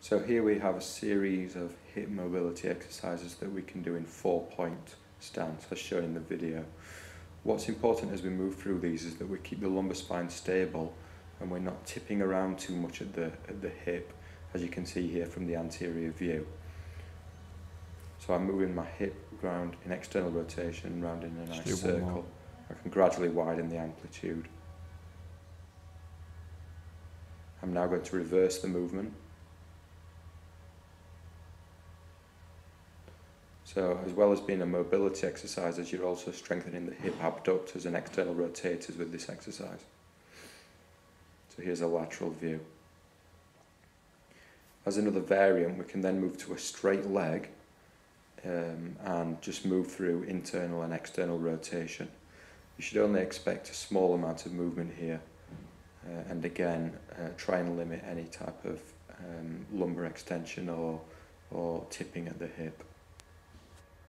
So here we have a series of hip mobility exercises that we can do in four point stance as shown in the video. What's important as we move through these is that we keep the lumbar spine stable and we're not tipping around too much at the, at the hip as you can see here from the anterior view. So I'm moving my hip round in external rotation, round in a nice Just do one more. circle. I can gradually widen the amplitude. I'm now going to reverse the movement. So as well as being a mobility exercise, as you're also strengthening the hip abductors and external rotators with this exercise. So here's a lateral view. As another variant, we can then move to a straight leg um, and just move through internal and external rotation. You should only expect a small amount of movement here. Uh, and again, uh, try and limit any type of um, lumbar extension or, or tipping at the hip.